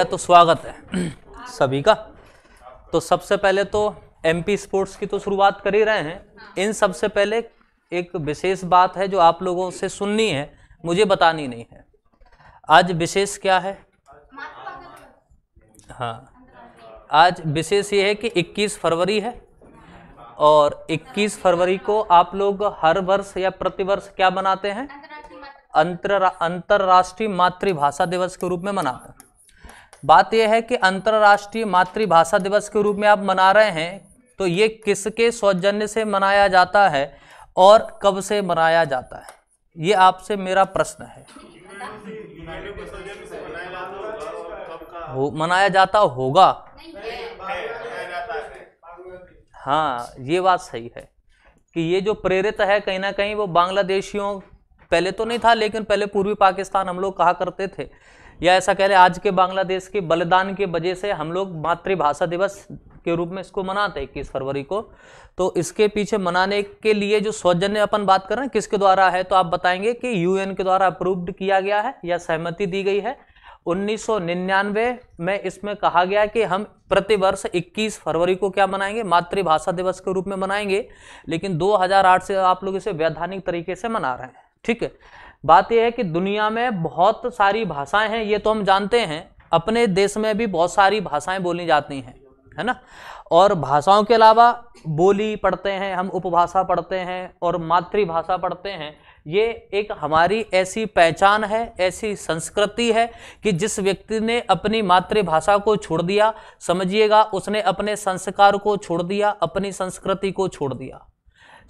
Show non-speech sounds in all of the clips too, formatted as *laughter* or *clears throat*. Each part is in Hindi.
गया तो स्वागत है। *clears throat* सभी का। तो सबसे पहले तो एमपी स्पोर्ट्स की तो शुरुआत कर ही रहे हैं। इन सबसे पहले एक विशेष बात है जो आप लोगों से सुननी है, मुझे बतानी नहीं है। आज विशेष क्या है? हाँ। आज विशेष ये है कि 21 फरवरी है और 21 फरवरी को आप लोग हर वर्ष या प्रतिवर्ष क्या मनाते हैं? अंतर, अंतर्राष्ट्रीय मातृभाषा दिवस के रूप में मनाते हैं। बात यह है कि अंतर्राष्ट्रीय मातृभाषा दिवस के रूप में आप मना रहे हैं तो ये किसके सौजन्य से मनाया जाता है और कब से मनाया जाता है? ये आपसे मेरा प्रश्न है। मनाया जाता होगा? हाँ ये बात सही है कि ये जो प्रेरित है, कहीं ना कहीं वो बांग्लादेशियों, पहले तो नहीं था, लेकिन पहले पूर्वी पाकिस्तान हम लोग कहा करते थे या ऐसा कह रहे आज के बांग्लादेश के बलिदान के वजह से हम लोग मातृभाषा दिवस के रूप में इसको मनाते हैं, इक्कीस फरवरी को। तो इसके पीछे मनाने के लिए जो सौजन्य अपन बात कर रहे हैं, किसके द्वारा है तो आप बताएँगे कि यूएन के द्वारा अप्रूव्ड किया गया है या सहमति दी गई है। 1999 में इसमें कहा गया कि हम प्रतिवर्ष 21 फरवरी को क्या मनाएँगे, मातृभाषा दिवस के रूप में मनाएँगे, लेकिन 2008 से आप लोग इसे वैधानिक तरीके से मना रहे हैं। ठीक है? बात यह है कि दुनिया में बहुत सारी भाषाएँ हैं, ये तो हम जानते हैं। अपने देश में भी बहुत सारी भाषाएँ बोली जाती हैं, है ना? और भाषाओं के अलावा बोली पढ़ते हैं, हम उपभाषा पढ़ते हैं और मातृभाषा पढ़ते हैं। ये एक हमारी ऐसी पहचान है, ऐसी संस्कृति है कि जिस व्यक्ति ने अपनी मातृभाषा को छोड़ दिया, समझिएगा, उसने अपने संस्कार को छोड़ दिया, अपनी संस्कृति को छोड़ दिया।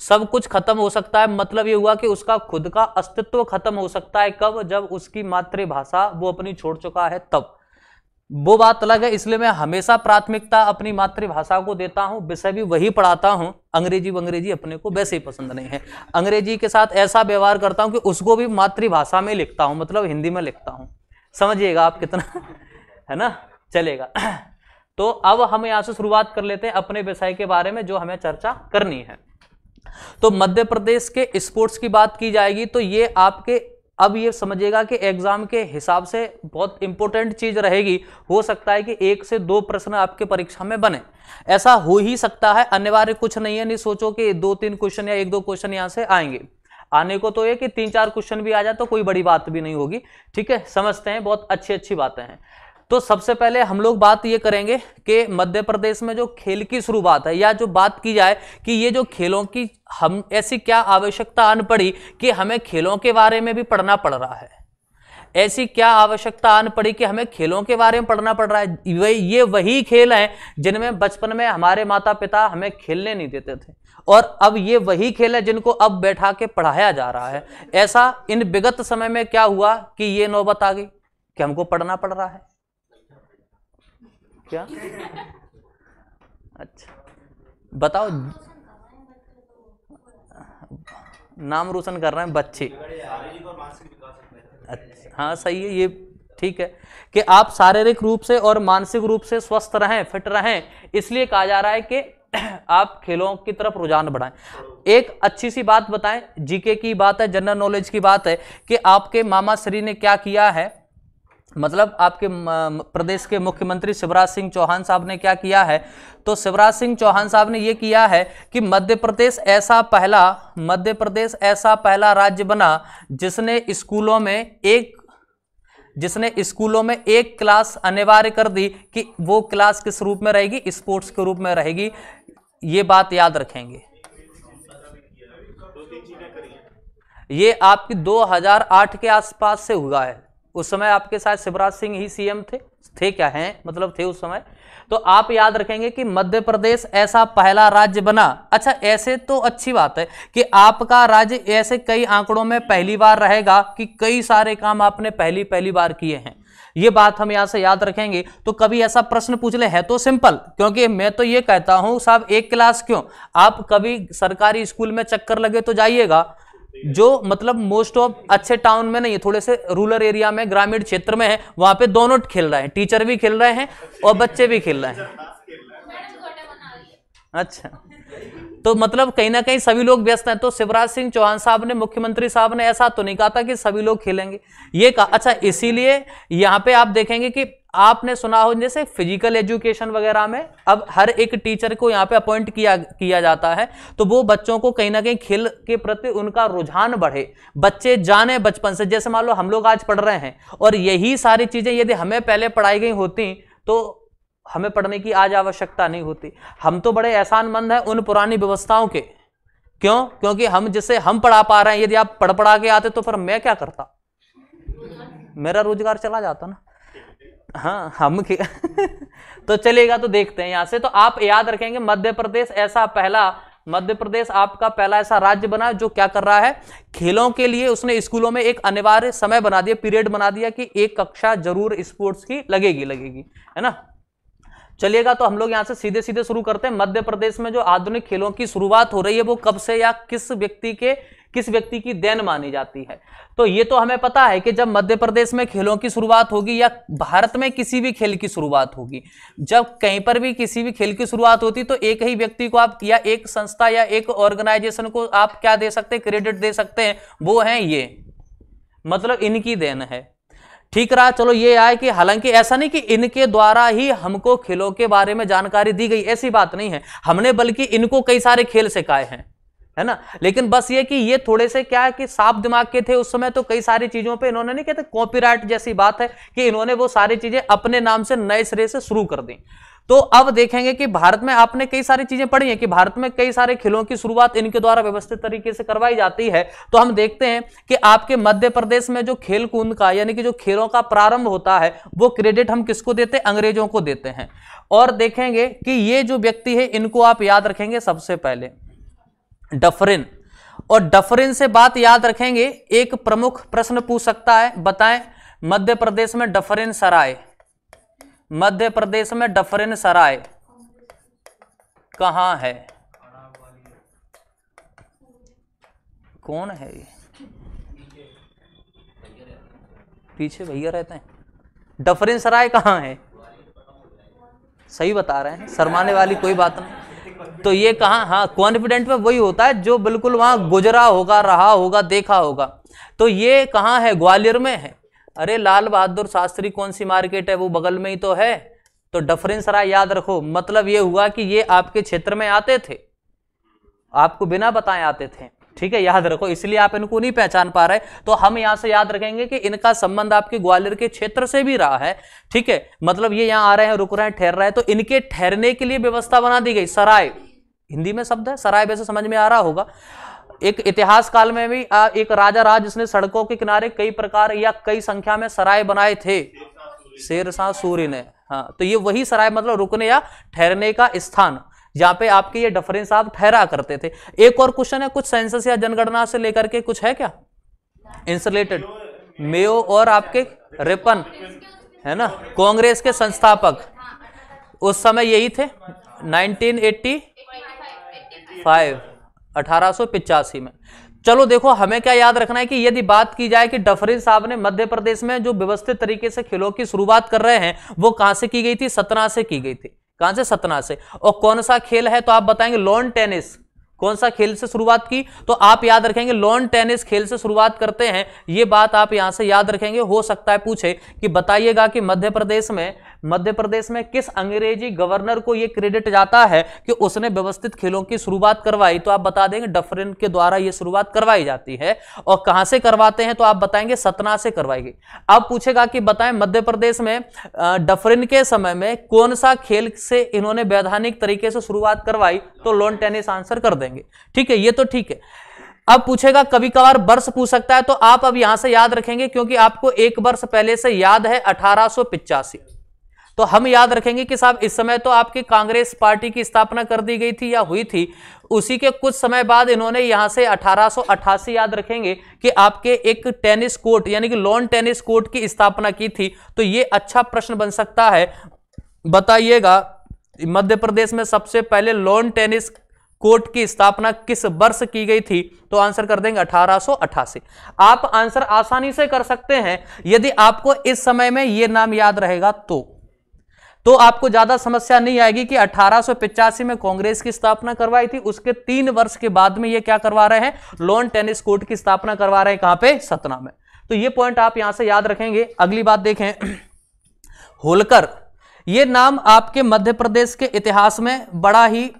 सब कुछ खत्म हो सकता है। मतलब ये हुआ कि उसका खुद का अस्तित्व खत्म हो सकता है कब? जब उसकी मातृभाषा वो अपनी छोड़ चुका है तब। वो बात अलग है, इसलिए मैं हमेशा प्राथमिकता अपनी मातृभाषा को देता हूँ, विषय भी वही पढ़ाता हूँ। अंग्रेज़ी अंग्रेज़ी अपने को वैसे ही पसंद नहीं है। अंग्रेज़ी के साथ ऐसा व्यवहार करता हूँ कि उसको भी मातृभाषा में लिखता हूँ मतलब हिंदी में लिखता हूँ। समझिएगा आप कितना? *laughs* है ना? चलेगा। *clears throat* तो अब हम यहाँ से शुरुआत कर लेते हैं अपने विषय के बारे में जो हमें चर्चा करनी है। तो मध्य प्रदेश के स्पोर्ट्स की बात की जाएगी तो ये आपके, अब ये समझिएगा कि एग्ज़ाम के हिसाब से बहुत इंपॉर्टेंट चीज़ रहेगी। हो सकता है कि एक से दो प्रश्न आपके परीक्षा में बने। ऐसा हो ही सकता है, अनिवार्य कुछ नहीं है, नहीं सोचो कि दो तीन क्वेश्चन या एक दो क्वेश्चन यहाँ से आएँगे। आने को तो ये कि तीन चार क्वेश्चन भी आ जाए तो कोई बड़ी बात भी नहीं होगी। ठीक है, समझते हैं, बहुत अच्छी अच्छी बातें हैं। तो सबसे पहले हम लोग बात ये करेंगे कि मध्य प्रदेश में जो खेल की शुरुआत है या जो बात की जाए कि ये जो खेलों की हम, ऐसी क्या आवश्यकता आन पड़ी कि हमें खेलों के बारे में भी पढ़ना पड़ रहा है? ऐसी क्या आवश्यकता आन पड़ी कि हमें खेलों के बारे में पढ़ना पड़ रहा है? वही, ये वही खेल हैं जिनमें बचपन में हमारे माता पिता हमें खेलने नहीं देते थे। और अब ये वही खेल है जिनको अब बैठा के पढ़ाया जा रहा है। ऐसा इन विगत समय में क्या हुआ कि ये नौबत आ गई कि हमको पढ़ना पड़ रहा है? क्या? अच्छा। बताओ। नाम रोशन कर रहे हैं बच्चे। अच्छा। हाँ सही है, ये ठीक है। कि आप शारीरिक रूप से और मानसिक रूप से स्वस्थ रहें, फिट रहें, इसलिए कहा जा रहा है कि *clears throat* आप खेलों की तरफ़ रुझान बढ़ाएँ। एक अच्छी सी बात बताएँ, जीके की बात है, जनरल नॉलेज की बात है, कि आपके मामा श्री ने क्या किया है? मतलब आपके प्रदेश के मुख्यमंत्री शिवराज सिंह चौहान साहब ने क्या किया है? तो शिवराज सिंह चौहान साहब ने यह किया है कि मध्य प्रदेश ऐसा पहला, मध्य प्रदेश ऐसा पहला राज्य बना जिसने स्कूलों में एक, जिसने स्कूलों में एक क्लास अनिवार्य कर दी कि वो क्लास किस रूप में रहेगी? स्पोर्ट्स के रूप में रहेगी। ये बात याद रखेंगे। ये आपकी 2008 के आसपास से हुआ है। उस समय आपके साथ शिवराज सिंह ही सीएम थे थे क्या हैं? मतलब थे उस समय। तो आप याद रखेंगे कि मध्य प्रदेश ऐसा पहला राज्य बना। अच्छा ऐसे तो अच्छी बात है कि आपका राज्य ऐसे कई आंकड़ों में पहली बार रहेगा कि कई सारे काम आपने पहली पहली बार किए हैं। ये बात हम यहाँ से याद रखेंगे। तो कभी ऐसा प्रश्न पूछ ले, है तो सिंपल, क्योंकि मैं तो ये कहता हूँ, साहब, एक क्लास क्यों? आप कभी सरकारी स्कूल में चक्कर लगे तो जाइएगा। जो मतलब मोस्ट ऑफ़ अच्छे टाउन में नहीं है, थोड़े से रूरल एरिया में, ग्रामीण क्षेत्र में है, वहाँ पे दोनों खेल रहे हैं। टीचर भी खेल रहे हैं और बच्चे भी खेल रहे हैं। अच्छा। तो मतलब कहीं ना कहीं सभी लोग व्यस्त हैं। तो शिवराज सिंह चौहान साहब ने, मुख्यमंत्री साहब ने ऐसा तो नहीं कहा था कि सभी लोग खेलेंगे। ये कहा अच्छा इसीलिए यहाँ पे आप देखेंगे कि आपने सुना हो, जैसे फ़िज़िकल एजुकेशन वगैरह में, अब हर एक टीचर को यहाँ पे अपॉइंट किया किया जाता है तो वो बच्चों को कहीं ना कहीं खेल के प्रति उनका रुझान बढ़े। बच्चे जाने बचपन से, जैसे मान लो हम लोग आज पढ़ रहे हैं, और यही सारी चीज़ें यदि हमें पहले पढ़ाई गई होती तो हमें पढ़ने की आज आवश्यकता नहीं होती। हम तो बड़े एहसानमंद हैं उन पुरानी व्यवस्थाओं के। क्यों? क्योंकि हम जिसे हम पढ़ा पा रहे हैं, यदि आप पढ़ पढ़ा के आते तो फिर मैं क्या करता? मेरा रोज़गार चला जाता ना। हाँ हम *laughs* तो चलेगा तो देखते हैं यहाँ से। तो आप याद रखेंगे, मध्य प्रदेश ऐसा पहला मध्य प्रदेश आपका पहला ऐसा राज्य बना जो क्या कर रहा है? खेलों के लिए उसने स्कूलों में एक अनिवार्य समय बना दिया, पीरियड बना दिया कि एक कक्षा ज़रूर स्पोर्ट्स की लगेगी लगेगी। है ना? चलिएगा तो हम लोग यहाँ से सीधे सीधे शुरू करते हैं। मध्य प्रदेश में जो आधुनिक खेलों की शुरुआत हो रही है, वो कब से या किस व्यक्ति के, किस व्यक्ति की देन मानी जाती है? तो ये तो हमें पता है कि जब मध्य प्रदेश में खेलों की शुरुआत होगी या भारत में किसी भी खेल की शुरुआत होगी, जब कहीं पर भी किसी भी खेल की शुरुआत होती तो एक ही व्यक्ति को आप, या एक संस्था या एक ऑर्गेनाइजेशन को आप क्या दे सकते हैं, क्रेडिट दे सकते हैं, वो है ये। मतलब इनकी देन है। ठीक रहा। चलो ये आए कि हालाँकि ऐसा नहीं कि इनके द्वारा ही हमको खेलों के बारे में जानकारी दी गई, ऐसी बात नहीं है। हमने बल्कि इनको कई सारे खेल सिखाए हैं, है ना? लेकिन बस ये कि ये थोड़े से क्या है कि साफ़ दिमाग के थे उस समय तो कई सारी चीज़ों पे इन्होंने नहीं, कहते कॉपीराइट जैसी बात है कि इन्होंने वो सारी चीज़ें अपने नाम से नए सिरे से शुरू कर दी। तो अब देखेंगे कि भारत में आपने कई सारी चीज़ें पढ़ी हैं कि भारत में कई सारे खेलों की शुरुआत इनके द्वारा व्यवस्थित तरीके से करवाई जाती है। तो हम देखते हैं कि आपके मध्य प्रदेश में जो खेल कूद का, यानी कि जो खेलों का प्रारंभ होता है, वो क्रेडिट हम किसको देते हैं? अंग्रेज़ों को देते हैं। और देखेंगे कि ये जो व्यक्ति है, इनको आप याद रखेंगे सबसे पहले। डफरिन। और डफरिन से बात याद रखेंगे, एक प्रमुख प्रश्न पूछ सकता है, बताएँ, मध्य प्रदेश में डफरिन सराय मध्य प्रदेश में डफरिन सराय कहाँ है? कौन है ये? पीछे भैया रहते हैं। डफरिन सराय कहाँ है? सही बता रहे हैं, शर्माने वाली कोई बात नहीं। तो ये कहा हाँ कॉन्फिडेंट में वही होता है जो बिल्कुल वहाँ गुजरा होगा, रहा होगा, देखा होगा। तो ये कहाँ है? ग्वालियर में है। अरे लाल बहादुर शास्त्री कौन सी मार्केट है? वो बगल में ही तो है। तो डफरिन सराय याद रखो मतलब ये हुआ कि ये आपके क्षेत्र में आते थे। आपको बिना बताए आते थे। ठीक है, याद रखो, इसलिए आप इनको नहीं पहचान पा रहे। तो हम यहाँ से याद रखेंगे कि इनका संबंध आपके ग्वालियर के क्षेत्र से भी रहा है। ठीक है मतलब ये यहाँ आ रहे हैं, रुक रहे हैं, ठहर रहे हैं। तो इनके ठहरने के लिए व्यवस्था बना दी गई। सराय, हिंदी में शब्द है, सराय वैसे समझ में आ रहा होगा। एक इतिहास काल में भी एक राजा राज जिसने सड़कों के किनारे कई प्रकार या कई संख्या में सराय बनाए थे। शेर शाह सूर्य ने हाँ तो ये वही सराय मतलब रुकने या ठहरने का स्थान, जहाँ पे आपके ये डफरिन साहब ठहरा करते थे। एक और क्वेश्चन है, कुछ सेंसस या जनगणना से लेकर के कुछ है क्या? इंसुलेटेड मेयो और आपके रिपन, है ना? कांग्रेस के संस्थापक, उस समय यही थे? 1985 1885 में। चलो देखो, हमें क्या याद रखना है कि यदि बात की जाए कि डफरिन साहब ने मध्य प्रदेश में जो व्यवस्थित तरीके से खेलों की शुरुआत कर रहे हैं, वो कहाँ से की गई थी? सतना से की गई थी। कहाँ से? सतना से। और कौन सा खेल है? तो आप बताएँगे लॉन टेनिस। कौन सा खेल से शुरुआत की? तो आप याद रखेंगे, लॉन टेनिस खेल से शुरुआत करते हैं, ये बात आप यहाँ से याद रखेंगे। हो सकता है पूछे कि बताइएगा कि मध्य प्रदेश में मध्य प्रदेश में किस अंग्रेज़ी गवर्नर को यह क्रेडिट जाता है कि उसने व्यवस्थित खेलों की शुरुआत करवाई? तो आप बता देंगे, डफरिन के द्वारा यह शुरुआत करवाई जाती है। और कहाँ से करवाते हैं? तो आप बताएँगे, सतना से करवाई गई अब पूछेगा कि बताएँ, मध्य प्रदेश में डफरिन के समय में कौन सा खेल से इन्होंने वैधानिक तरीके से शुरुआत करवाई? तो लोन टेनिस आंसर कर देंगे। ठीक है, ये तो ठीक है। अब पूछेगा कभी कभार वर्ष पूछ सकता है तो आप अब यहाँ से याद रखेंगे, क्योंकि आपको एक वर्ष पहले से याद है, अठारह तो हम याद रखेंगे कि साहब, इस समय तो आपकी कांग्रेस पार्टी की स्थापना कर दी गई थी या हुई थी, उसी के कुछ समय बाद इन्होंने यहाँ से अठारह याद रखेंगे कि आपके एक टेनिस कोर्ट, यानी कि लॉन टेनिस कोर्ट की स्थापना की थी। तो ये अच्छा प्रश्न बन सकता है। बताइएगा, मध्य प्रदेश में सबसे पहले लॉन टेनिस कोर्ट की स्थापना किस वर्ष की गई थी? तो आंसर कर देंगे अठारह आप आंसर आसानी से कर सकते हैं। यदि आपको इस समय में यह नाम याद रहेगा तो। तो आपको ज़्यादा समस्या नहीं आएगी कि अठारह में कांग्रेस की स्थापना करवाई थी, उसके तीन वर्ष के बाद में ये क्या करवा रहे हैं? लॉन टेनिस कोर्ट की स्थापना करवा रहे हैं कहाँ पे? सतना में। तो ये पॉइंट आप यहाँ से याद रखेंगे। अगली बात देखें। *clears throat* होलकर, ये नाम आपके मध्य प्रदेश के इतिहास में बड़ा ही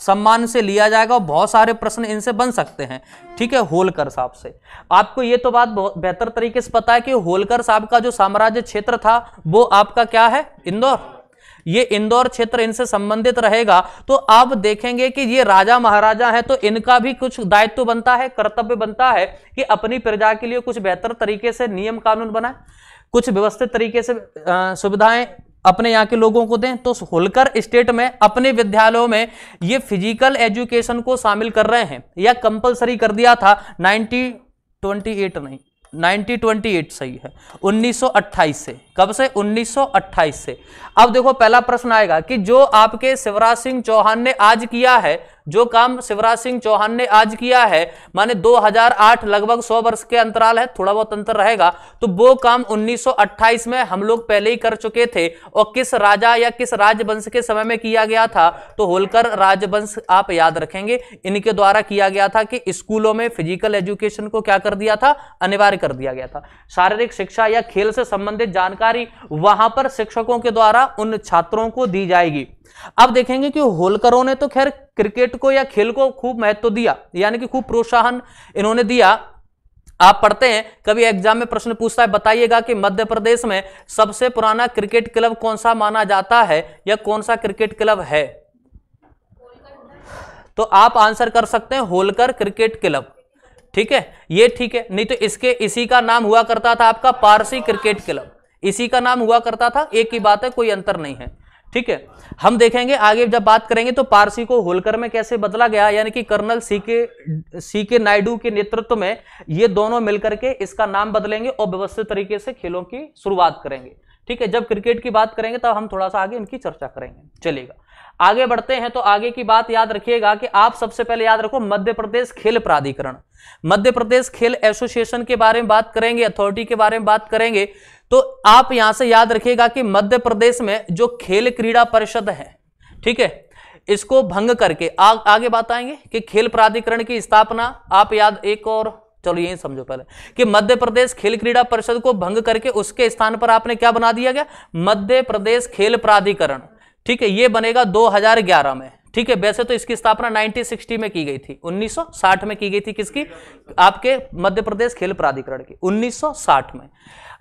सम्मान से लिया जाएगा और बहुत सारे प्रश्न इनसे बन सकते हैं। ठीक है, होलकर साहब से। आपको ये तो बात बहुत बेहतर तरीके से पता है कि होलकर साहब का जो साम्राज्य क्षेत्र था, वो आपका क्या है? इंदौर। ये इंदौर क्षेत्र इनसे संबंधित रहेगा तो आप देखेंगे कि ये राजा महाराजा हैं तो इनका भी कुछ दायित्व बनता है, कर्तव्य बनता है कि अपनी प्रजा के लिए कुछ बेहतर तरीके से नियम कानून बनाए, कुछ व्यवस्थित तरीके से सुविधाएँ अपने यहाँ के लोगों को दें तो होलकर स्टेट में, अपने विद्यालयों में ये फ़िज़िकल एजुकेशन को शामिल कर रहे हैं, या कंपलसरी कर दिया था 1928 नहीं। 1928 सही है 1928 से कब से? 1928 से। अब देखो, पहला प्रश्न आएगा कि जो आपके शिवराज सिंह चौहान ने आज किया है जो काम शिवराज सिंह चौहान ने आज किया है, माने 2008 लगभग 100 वर्ष के अंतराल है, थोड़ा बहुत अंतर रहेगा तो वो काम 1928 में हम लोग पहले ही कर चुके थे, और किस राजा या किस राजवंश के समय में किया गया था तो होलकर राजवंश आप याद रखेंगे। इनके द्वारा किया गया था कि स्कूलों में फ़िज़िकल एजुकेशन को क्या कर दिया था? अनिवार्य कर दिया गया था। शारीरिक शिक्षा या खेल से संबंधित जानकारी वहाँ पर शिक्षकों के द्वारा उन छात्रों को दी जाएगी। अब देखेंगे कि होलकरों ने तो खैर क्रिकेट को या खेल को खूब महत्व दिया, यानी कि खूब प्रोत्साहन इन्होंने दिया। आप पढ़ते हैं, कभी एग्ज़ाम में प्रश्न पूछता है, बताइएगा कि मध्य प्रदेश में सबसे पुराना क्रिकेट क्लब कौन सा माना जाता है या कौन सा क्रिकेट क्लब है? तो आप आंसर कर सकते हैं, होलकर क्रिकेट क्लब। ठीक है? ये ठीक है, नहीं तो इसके, इसी का नाम हुआ करता था आपका पारसी क्रिकेट क्लब। इसी का नाम हुआ करता था, एक ही बात है, कोई अंतर नहीं है। ठीक है? हम देखेंगे आगे जब बात करेंगे तो पारसी को होलकर में कैसे बदला गया, यानी कि कर्नल सी के सी के नायडू के नेतृत्व में ये दोनों मिलकर के इसका नाम बदलेंगे और व्यवस्थित तरीके से खेलों की शुरुआत करेंगे। ठीक है? जब क्रिकेट की बात करेंगे तब हम थोड़ा सा आगे इनकी चर्चा करेंगे। चलेगा आगे बढ़ते हैं तो आगे की बात याद रखिएगा कि आप सबसे पहले याद रखो मध्य प्रदेश खेल प्राधिकरण। मध्य प्रदेश खेल एसोसिएशन के बारे में बात करेंगे अथॉरिटी के बारे में बात करेंगे। तो आप यहाँ से याद रखिएगा कि मध्य प्रदेश में जो खेल क्रीड़ा परिषद है ठीक है इसको भंग करके आ, आगे बात आएँगे कि खेल प्राधिकरण की स्थापना आप याद एक और चलो यही समझो पहले कि मध्य प्रदेश खेल क्रीड़ा परिषद को भंग करके उसके स्थान पर आपने क्या बना दिया गया? मध्य प्रदेश खेल प्राधिकरण। ठीक है, ये बनेगा 2011 में। ठीक है, वैसे तो इसकी स्थापना 1960 में की गई थी। 1960 में की गई थी किसकी? आपके मध्य प्रदेश खेल प्राधिकरण की 1960 में।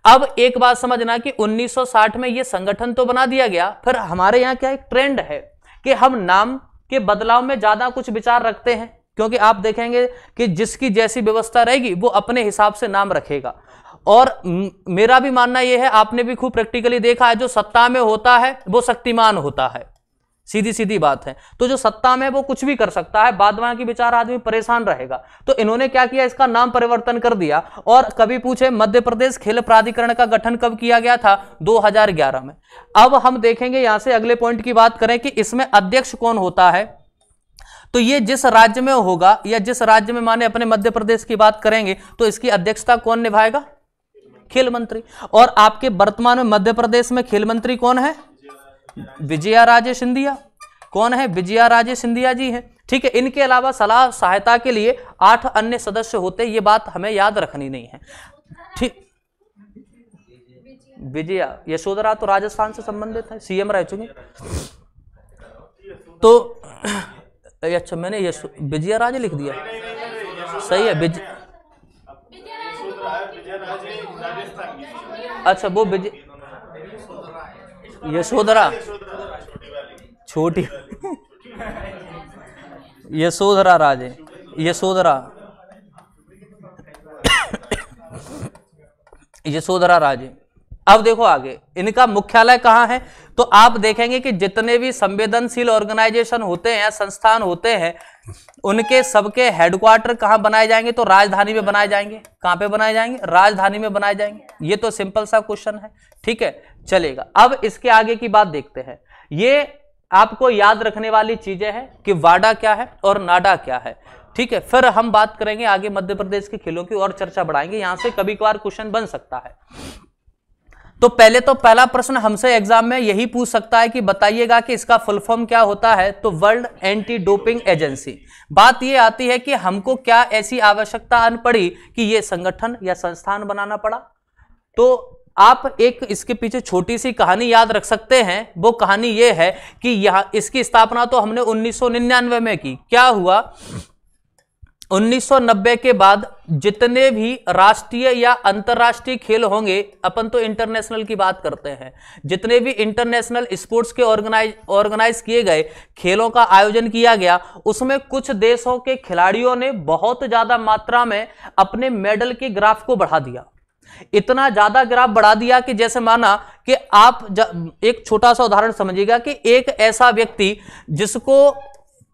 अब एक बात समझना कि 1960 में ये संगठन तो बना दिया गया फिर हमारे यहाँ क्या एक ट्रेंड है कि हम नाम के बदलाव में ज़्यादा कुछ विचार रखते हैं? क्योंकि आप देखेंगे कि जिसकी जैसी व्यवस्था रहेगी, वो अपने हिसाब से नाम रखेगा। और मेरा भी मानना यह है, आपने भी खूब प्रैक्टिकली देखा है, जो सत्ता में होता है, वो शक्तिमान होता है। सीधी सीधी बात है। तो जो सत्ता में वो कुछ भी कर सकता है, बाद वहाँ की विचार आदमी परेशान रहेगा। तो इन्होंने क्या किया, इसका नाम परिवर्तन कर दिया और कभी पूछे, मध्य प्रदेश खेल प्राधिकरण का गठन कब किया गया था? 2011 में। अब हम देखेंगे, यहाँ से अगले पॉइंट की बात करें कि इसमें अध्यक्ष कौन होता है। तो ये जिस राज्य में होगा, या जिस राज्य में माने अपने मध्य प्रदेश की बात करेंगे तो इसकी अध्यक्षता कौन निभाएगा? खेल मंत्री। और आपके वर्तमान में मध्य प्रदेश में खेल मंत्री कौन है? विजया राजे सिंधिया। कौन है? विजया राजे सिंधिया जी हैं। ठीक है, इनके अलावा सलाह सहायता के लिए आठ अन्य सदस्य होते ये बात हमें याद रखनी नहीं है। ठीक। विजया, यशोधरा तो राजस्थान से संबंधित है, सीएम रह चुके तो *coughs* अच्छा मैंने यशो, विजया राजे लिख दिया। सही है विजय अच्छा वो यशोधरा छोटी। यशोधरा राजे यशोधरा यशोधरा राजे। अब देखो आगे, इनका मुख्यालय कहाँ है? तो आप देखेंगे कि जितने भी संवेदनशील ऑर्गेनाइजेशन होते हैं संस्थान होते हैं, उनके सबके हेडक्वार्टर कहाँ बनाए जाएँगे? तो राजधानी में बनाए जाएँगे। कहाँ पे बनाए जाएँगे? राजधानी में बनाए जाएँगे। ये तो सिंपल सा क्वेश्चन है। ठीक है, चलेगा। अब इसके आगे की बात देखते हैं। ये आपको याद रखने वाली चीज़ें हैं कि वाडा क्या है और नाडा क्या है। ठीक है, फिर हम बात करेंगे आगे मध्य प्रदेश के खेलों की और चर्चा बढ़ाएँगे। यहाँ से कभी कभार क्वेश्चन बन सकता है। तो पहले तो पहला प्रश्न हमसे एग्ज़ाम में यही पूछ सकता है कि बताइएगा कि इसका फुल फॉर्म क्या होता है? तो वर्ल्ड एंटी डोपिंग एजेंसी बात यह आती है कि हमको क्या ऐसी आवश्यकता अन पड़ी कि यह संगठन या संस्थान बनाना पड़ा? तो आप एक इसके पीछे छोटी सी कहानी याद रख सकते हैं। वो कहानी ये है कि यहाँ, इसकी स्थापना तो हमने 1999 में की। क्या हुआ? 1990 के बाद जितने भी राष्ट्रीय या अंतरराष्ट्रीय खेल होंगे, अपन तो इंटरनेशनल की बात करते हैं। जितने भी इंटरनेशनल स्पोर्ट्स के ऑर्गेनाइज ऑर्गेनाइज किए गए, खेलों का आयोजन किया गया, उसमें कुछ देशों के खिलाड़ियों ने बहुत ज़्यादा मात्रा में अपने मेडल के ग्राफ को बढ़ा दिया। इतना ज़्यादा ग्राफ बढ़ा दिया कि जैसे माना कि आप एक छोटा सा उदाहरण समझिएगा कि एक ऐसा व्यक्ति जिसको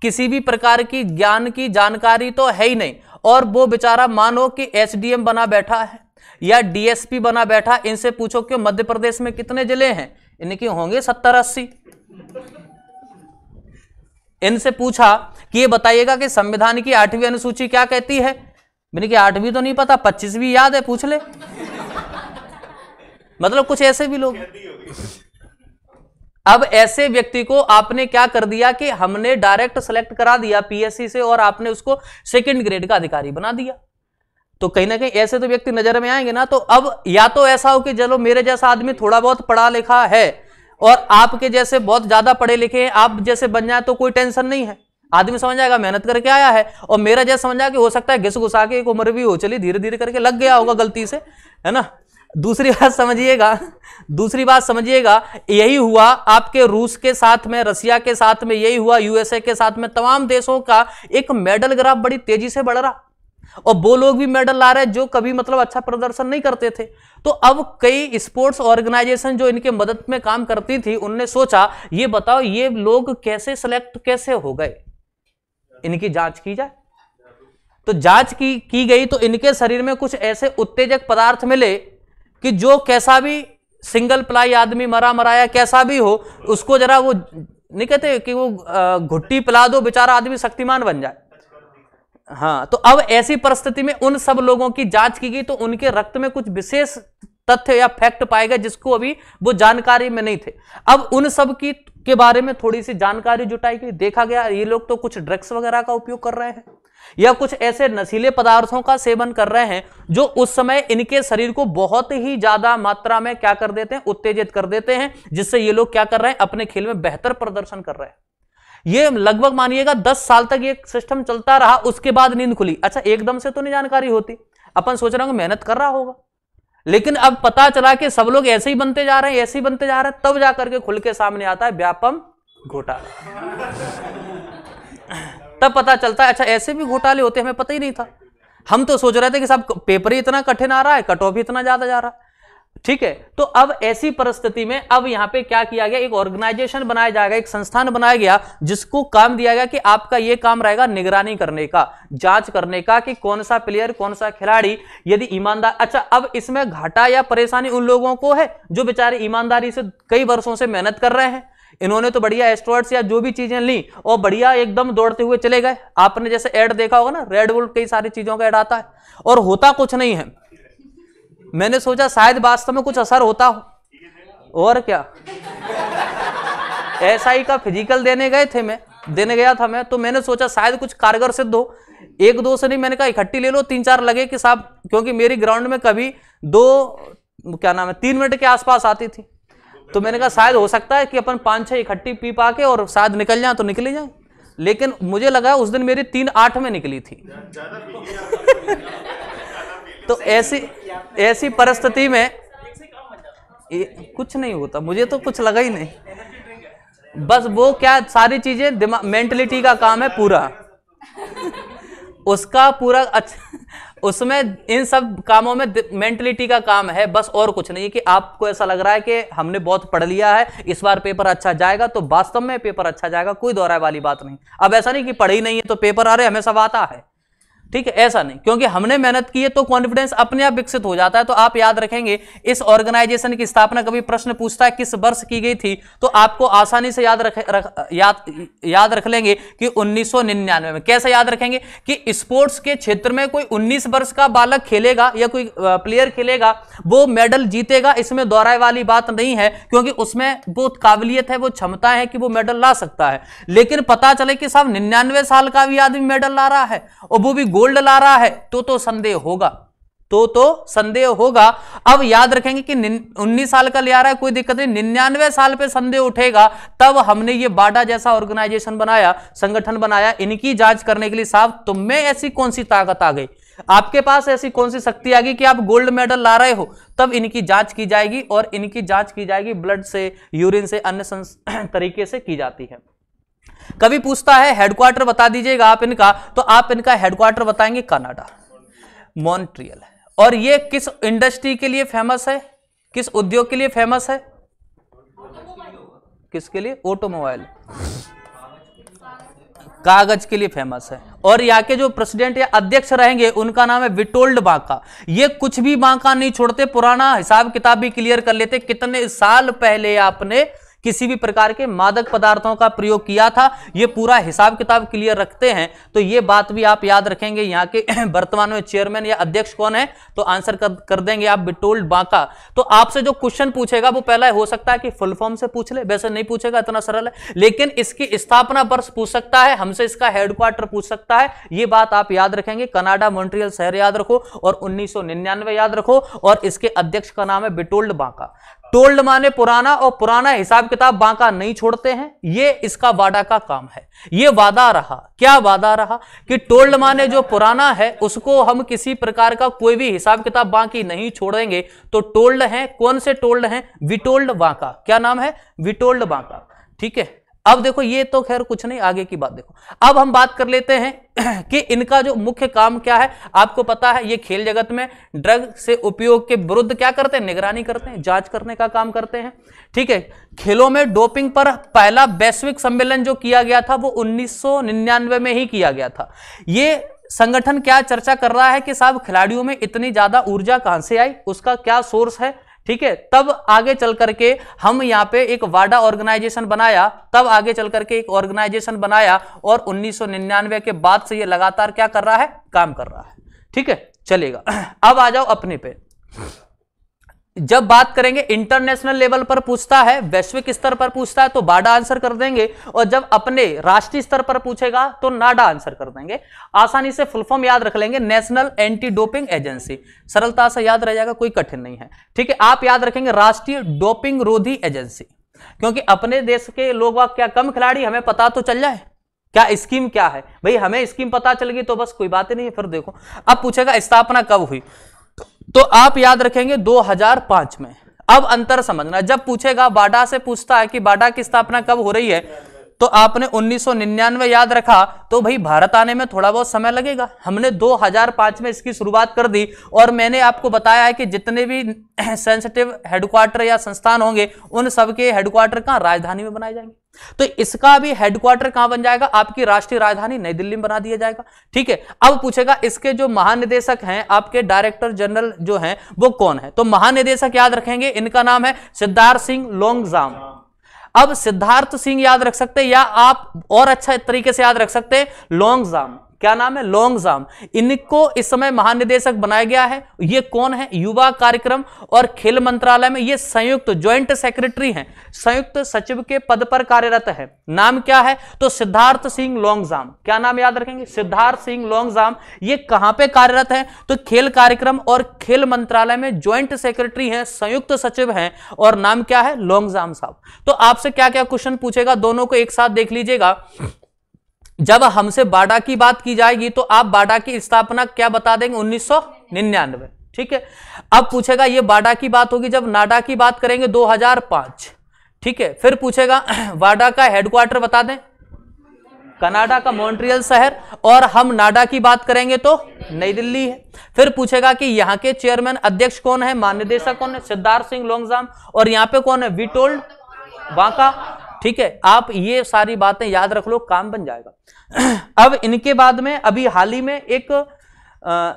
किसी भी प्रकार की ज्ञान की जानकारी तो है ही नहीं। और वो बेचारा मानो कि एसडीएम बना बैठा है या डीएसपी बना बैठा। इनसे पूछो कि मध्य प्रदेश में कितने ज़िले हैं? इनके होंगे सत्तर अस्सी। इनसे पूछा कि ये बताइएगा कि संविधान की आठवीं अनुसूची क्या कहती है? मैंने कि आठवीं तो नहीं पता, पच्चीसवीं याद है, पूछ ले। मतलब कुछ ऐसे भी लोग। अब ऐसे व्यक्ति को आपने क्या कर दिया कि हमने डायरेक्ट सेलेक्ट करा दिया पीएससी से और आपने उसको सेकंड ग्रेड का अधिकारी बना दिया? तो कहीं ना कहीं ऐसे तो व्यक्ति नज़र में आएँगे ना तो अब या तो ऐसा हो कि चलो मेरे जैसा आदमी थोड़ा बहुत पढ़ा लिखा है और आपके जैसे बहुत ज़्यादा पढ़े लिखे हैं, आप जैसे बन जाए तो कोई टेंशन नहीं है। आदमी समझ जाएगा, मेहनत करके आया है और मेरा जैसा समझ जाए कि हो सकता है घिस घुसा के एक उम्र भी हो चली धीरे धीरे करके लग गया होगा गलती से, है ना? दूसरी *laughs* बात समझिएगा, दूसरी बात समझिएगा, यही हुआ आपके रूस के साथ में, रसिया के साथ में, यही हुआ यूएसए के साथ में, तमाम देशों का एक मेडल ग्राफ बड़ी तेज़ी से बढ़ रहा। और वो लोग भी मेडल ला रहे जो कभी मतलब अच्छा प्रदर्शन नहीं करते थे। तो अब कई स्पोर्ट्स ऑर्गेनाइजेशन जो इनके मदद में काम करती थी, उनने सोचा, ये बताओ, ये लोग कैसे सिलेक्ट कैसे हो गए? इनकी जाँच की जाए। तो जाँच की की गई तो इनके शरीर में कुछ ऐसे उत्तेजक पदार्थ मिले कि जो कैसा भी सिंगल प्लाई आदमी मरा मराया कैसा भी हो, उसको जरा वो नहीं कहते कि वो घुट्टी पिला दो, बेचारा आदमी शक्तिमान बन जाए। हाँ तो अब ऐसी परिस्थिति में उन सब लोगों की जाँच की गई तो उनके रक्त में कुछ विशेष तथ्य या फैक्ट पाए गए जिसको अभी वो जानकारी में नहीं थे। अब उन सब की के बारे में थोड़ी सी जानकारी जुटाई गई, देखा गया, ये लोग तो कुछ ड्रग्स वगैरह का उपयोग कर रहे हैं। या कुछ ऐसे नशीले पदार्थों का सेवन कर रहे हैं जो उस समय इनके शरीर को बहुत ही ज़्यादा मात्रा में क्या कर देते हैं? उत्तेजित कर देते हैं, जिससे ये लोग क्या कर रहे हैं? अपने खेल में बेहतर प्रदर्शन कर रहे हैं। ये लगभग मानिएगा दस साल तक ये सिस्टम चलता रहा, उसके बाद नींद खुली। अच्छा एकदम से तो नहीं जानकारी होती। अपन सोच रहे हैं मेहनत कर रहा होगा। लेकिन अब पता चला कि सब लोग ऐसे ही बनते जा रहे हैं, ऐसे ही बनते जा रहे हैं, तब जाकर के खुल के सामने आता है व्यापम घोटाला। तब पता चलता है अच्छा ऐसे भी घोटाले होते हमें पता ही नहीं था। हम तो सोच रहे थे कि साहब पेपर ही इतना कठिन आ रहा है कट ऑफ़ ही इतना ज़्यादा जा रहा है। ठीक है तो अब ऐसी परिस्थिति में अब यहाँ पे क्या किया गया, एक ऑर्गेनाइजेशन बनाया जाएगा, एक संस्थान बनाया गया, जिसको काम दिया गया कि आपका यह काम रहेगा निगरानी करने का, जाँच करने का कि कौन सा प्लेयर कौन सा खिलाड़ी यदि ईमानदार अच्छा अब इसमें घाटा या परेशानी उन लोगों को है, जो बेचारे ईमानदारी से कई वर्षों से मेहनत कर रहे हैं। इन्होंने तो बढ़िया एस्ट्रॉइड्स या जो भी चीज़ें ली, और बढ़िया एकदम दौड़ते हुए चले गए। आपने जैसे ऐड देखा होगा ना रेड बुल कई सारी चीज़ों का ऐड आता है, और होता कुछ नहीं है। मैंने सोचा शायद वास्तव में कुछ असर होता हो। और क्या? ऐसा ही का फ़िज़िकल देने गए थे मैं, देने गया था मैं तो मैंने सोचा शायद कुछ कारगर सिद्ध हो। एक दो से नहीं, मैंने कहा इकट्ठी ले लो, तीन चार लगे कि साहब, क्योंकि मेरी ग्राउंड में कभी दो, क्या नाम है, तीन मिनट के आसपास आती थी। तो मैंने कहा, शायद हो सकता है कि अपन पाँच छः इकट्ठी पी पा के और शायद निकल जाए तो निकले जाए। लेकिन मुझे लगा उस दिन मेरी तीन आठ में निकली थी। तो ऐसी ऐसी परिस्थिति में कुछ नहीं होता। मुझे तो कुछ लगा ही नहीं। बस वो क्या सारी चीज़ें दिमाग मेंटलिटी का काम है पूरा। उसका पूरा अच्छा उसमें इन सब कामों में मेंटलिटी का काम है, बस और कुछ नहीं कि आपको ऐसा लग रहा है कि हमने बहुत पढ़ लिया है, इस बार पेपर अच्छा जाएगा तो वास्तव में पेपर अच्छा जाएगा, कोई दोहराए वाली बात नहीं। अब ऐसा नहीं कि पढ़ी नहीं है तो पेपर आ रहे, हमें सब आता है। ठीक है ऐसा नहीं। क्योंकि हमने मेहनत की है तो कॉन्फिडेंस अपने आप विकसित हो जाता है। तो आप याद रखेंगे इस ऑर्गेनाइजेशन की स्थापना कभी प्रश्न पूछता है किस वर्ष की गई थी तो आपको आसानी से याद रख, रख याद याद रख लेंगे कि 1999 में। कैसे याद रखेंगे कि स्पोर्ट्स के क्षेत्र में कोई 19 वर्ष का बालक खेलेगा या कोई प्लेयर खेलेगा वो मेडल जीतेगा इसमें दोहराए वाली बात नहीं है क्योंकि उसमें वो काबिलियत है वो क्षमता है कि वो मेडल ला सकता है। लेकिन पता चले कि साहब निन्यानवे साल का भी आदमी मेडल ला रहा है और वो भी गोल्ड ला रहा है तो तो संदेह होगा। तो तो संदेह होगा। अब याद रखेंगे कि उन्नीस साल का ले आ रहा है, कोई दिक्कत नहीं। निन्यानवे साल पे संदेह उठेगा, तब हमने ये बाडा जैसा ऑर्गेनाइजेशन बनाया, संगठन बनाया, इनकी जाँच करने के लिए साहब, तुम में ऐसी कौन सी ताकत आ गई? आपके पास ऐसी कौन सी शक्ति आ गई कि आप गोल्ड मेडल ला रहे हो, तब इनकी जाँच की जाएगी और इनकी जाँच की जाएगी ब्लड से, यूरिन से, अन्य *clears throat* तरीके से की जाती है। कभी पूछता है हेडक्वार्टर बता दीजिएगा आप इनका। तो आप इनका हेडक्वार्टर बताएँगे कनाडा, मॉन्ट्रियल। और ये किस इंडस्ट्री के लिए फ़ेमस है? किस उद्योग के लिए फ़ेमस है? किसके लिए? ऑटोमोबाइल कागज़ के लिए फ़ेमस है। और यहाँ के जो प्रेसिडेंट या अध्यक्ष रहेंगे, उनका नाम है विटोल्ड बांका। ये कुछ भी बांका नहीं छोड़ते, पुराना हिसाब किताब भी क्लियर कर लेते, कितने साल पहले आपने किसी भी प्रकार के मादक पदार्थों का प्रयोग किया था। ये पूरा हिसाब किताब क्लियर रखते हैं। तो ये बात भी आप याद रखेंगे। यहाँ के *clears throat* वर्तमान में चेयरमैन या अध्यक्ष कौन है? तो आंसर कर, कर देंगे आप बिटोल्ड बांका। तो आपसे जो क्वेश्चन पूछेगा वो पहला हो सकता है कि फुल फॉर्म से पूछ ले। वैसे नहीं पूछेगा इतना सरल है। लेकिन इसकी स्थापना वर्ष पूछ सकता है। हमसे इसका हेडक्वार्टर पूछ सकता है। ये बात आप याद रखेंगे। कनाडा मॉन्ट्रियल शहर याद रखो और उन्नीस सौ निन्यानवे याद रखो। और इसके अध्यक्ष का नाम है बिटोल्ड बांका। टोल्ड माने पुराना और पुराना हिसाब किताब बांका नहीं छोड़ते हैं। ये इसका वादा का काम है। ये वादा रहा। क्या वादा रहा? कि टोल्ड माने जो पुराना है, उसको हम किसी प्रकार का कोई भी हिसाब किताब बांकी नहीं छोड़ेंगे। तो टोल्ड है। कौन से टोल्ड है? विटोल्ड बांका। क्या नाम है? विटोल्ड बांका। ठीक है? अब देखो, ये तो खैर कुछ नहीं, आगे की बात देखो। अब हम बात कर लेते हैं *clears throat* कि इनका जो मुख्य काम क्या है। आपको पता है, ये खेल जगत में ड्रग से उपयोग के विरुद्ध क्या करते हैं? निगरानी करते हैं, जाँच करने का काम करते हैं। ठीक है, खेलों में डोपिंग पर पहला वैश्विक सम्मेलन जो किया गया था, वो उन्नीस सौ निन्यानवे में ही किया गया था। ये संगठन क्या चर्चा कर रहा है कि साहब, खिलाड़ियों में इतनी ज़्यादा ऊर्जा कहाँ से आई? उसका क्या सोर्स है? ठीक है? तब आगे चल करके हम यहाँ पे एक वाडा ऑर्गेनाइजेशन बनाया। तब आगे चल करके एक ऑर्गेनाइजेशन बनाया और 1999 के बाद से ये लगातार क्या कर रहा है? काम कर रहा है। ठीक है? चलेगा। *clears throat* अब आ जाओ अपने पे। जब बात करेंगे इंटरनेशनल लेवल पर पूछता है, वैश्विक स्तर पर पूछता है तो बाडा आंसर कर देंगे। और जब अपने राष्ट्रीय स्तर पर पूछेगा तो नाडा आंसर कर देंगे। आसानी से फुल फॉर्म याद रख लेंगे, नेशनल एंटी डोपिंग एजेंसी। सरलता से याद रह जाएगा, कोई कठिन नहीं है। ठीक है, आप याद रखेंगे, राष्ट्रीय डोपिंग रोधी एजेंसी। क्योंकि अपने देश के लोग क्या कम खिलाड़ी, हमें पता तो चल जाए। क्या स्कीम क्या है? भाई, हमें स्कीम पता चल गई तो बस कोई बात ही नहीं है, फिर देखो। अब पूछेगा, स्थापना कब हुई? तो आप याद रखेंगे 2005 में। अब अंतर समझना, जब पूछेगा बाडा से पूछता है कि बाडा की स्थापना कब हो रही है तो आपने 1999 याद रखा तो भाई भारत आने में थोड़ा बहुत समय लगेगा। हमने 2005 में इसकी शुरुआत कर दी और मैंने आपको बताया है कि जितने भी *clears throat* सेंसिटिव हेडक्वार्टर या संस्थान होंगे, उन सबके हेडक्वार्टर कहाँ? राजधानी में बनाए जाएँगे। तो इसका भी हेडक्वार्टर कहाँ बन जाएगा? आपकी राष्ट्रीय राजधानी नई दिल्ली में बना दिया जाएगा। ठीक है, अब पूछेगा, इसके जो महानिदेशक हैं, आपके डायरेक्टर जनरल जो हैं, वो कौन है? तो महानिदेशक याद रखेंगे, इनका नाम है सिद्धार्थ सिंह लोंगजाम। अब सिद्धार्थ सिंह याद रख सकते हैं या आप और अच्छा तरीके से याद रख सकते हैं। लोंगजाम क्या नाम है? लोंगजाम इनको इस समय महानिदेशक बनाया गया है। ये कौन है? युवा कार्यक्रम और खेल मंत्रालय में ये संयुक्त ज्वाइंट सेक्रेटरी हैं। संयुक्त सचिव के पद पर कार्यरत है। नाम क्या है? तो सिद्धार्थ सिंह लोंगजाम क्या नाम याद रखेंगे? सिद्धार्थ सिंह लोंगजाम ये कहाँ पे कार्यरत है? तो खेल कार्यक्रम और खेल मंत्रालय में ज्वाइंट सेक्रेटरी हैं, संयुक्त सचिव हैं और नाम क्या है? लोंगजाम साहब। तो आपसे क्या क्या क्वेश्चन पूछेगा? दोनों को एक साथ देख लीजिएगा। जब हमसे बाडा की बात की जाएगी तो आप बाडा की स्थापना क्या बता देंगे? उन्नीस ठीक है? अब पूछेगा, ये बाडा की बात होगी जब नाडा की बात करेंगे 2005 ठीक है? फिर पूछेगा, *clears throat* वाडा का हेडक्वार्टर बता दें। कनाडा का मॉन्ट्रियल शहर। और हम नाडा की बात करेंगे तो नई दिल्ली है। फिर पूछेगा कि यहाँ के चेयरमैन अध्यक्ष कौन है? महानिदेशक कौन है? सिद्धार्थ सिंह लोंगजाम। और यहाँ पे कौन है? विटोल्ड वाका। ठीक है आप ये सारी बातें याद रख लो काम बन जाएगा। *clears throat* अब इनके बाद में अभी हाल ही में एक आ,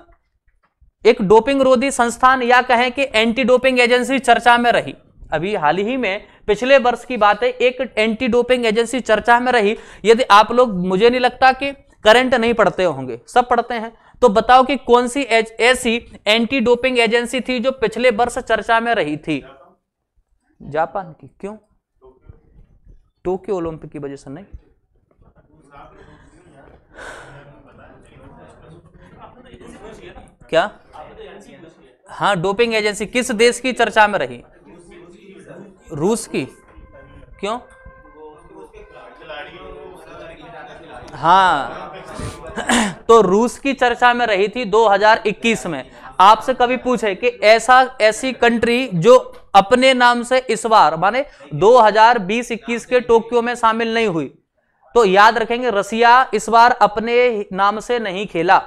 एक डोपिंग रोधी संस्थान या कहें कि एंटी डोपिंग एजेंसी चर्चा में रही। अभी हाल ही में पिछले वर्ष की बात है एक एंटी डोपिंग एजेंसी चर्चा में रही। यदि आप लोग मुझे नहीं लगता कि करंट नहीं पढ़ते होंगे सब पढ़ते हैं। तो बताओ कि कौन सी ऐसी एंटी डोपिंग एजेंसी थी जो पिछले वर्ष चर्चा में रही थी? जापान की क्यों? टोक्यो ओलंपिक की वजह से नहीं? क्या? हाँ डोपिंग एजेंसी किस देश की चर्चा में रही? रूस की। क्यों? हाँ। *clears throat* तो रूस की चर्चा में रही थी 2021 में। आपसे कभी पूछे कि ऐसा, ऐसी कंट्री जो अपने नाम से इस बार, माने 2020-21 के टोक्यो में शामिल नहीं हुई। तो याद रखेंगे, रसिया इस बार अपने नाम से नहीं खेला।